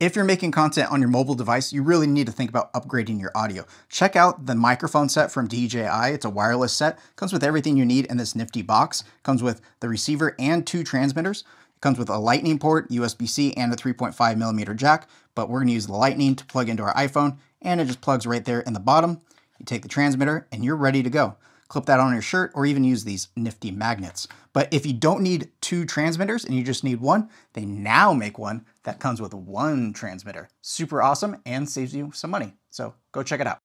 If you're making content on your mobile device, you really need to think about upgrading your audio. Check out the microphone set from DJI. It's a wireless set. Comes with everything you need in this nifty box. Comes with the receiver and two transmitters. It comes with a lightning port, USB-C, and a 3.5 millimeter jack, but we're gonna use the lightning to plug into our iPhone, and it just plugs right there in the bottom. You take the transmitter and you're ready to go clip that on your shirt, or even use these nifty magnets. But if you don't need two transmitters and you just need one, they now make one that comes with one transmitter. Super awesome and saves you some money. So go check it out.